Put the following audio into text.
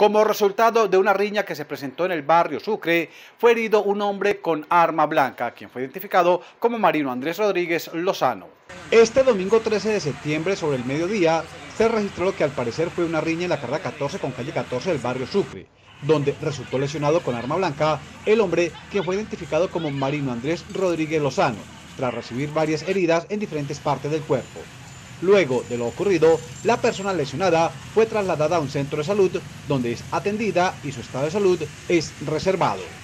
Como resultado de una riña que se presentó en el barrio Sucre, fue herido un hombre con arma blanca, quien fue identificado como Marino Andrés Rodríguez Lozano. Este domingo 13 de septiembre, sobre el mediodía, se registró lo que al parecer fue una riña en la carrera 14 con calle 14 del barrio Sucre, donde resultó lesionado con arma blanca el hombre que fue identificado como Marino Andrés Rodríguez Lozano, tras recibir varias heridas en diferentes partes del cuerpo. Luego de lo ocurrido, la persona lesionada fue trasladada a un centro de salud donde es atendida y su estado de salud es reservado.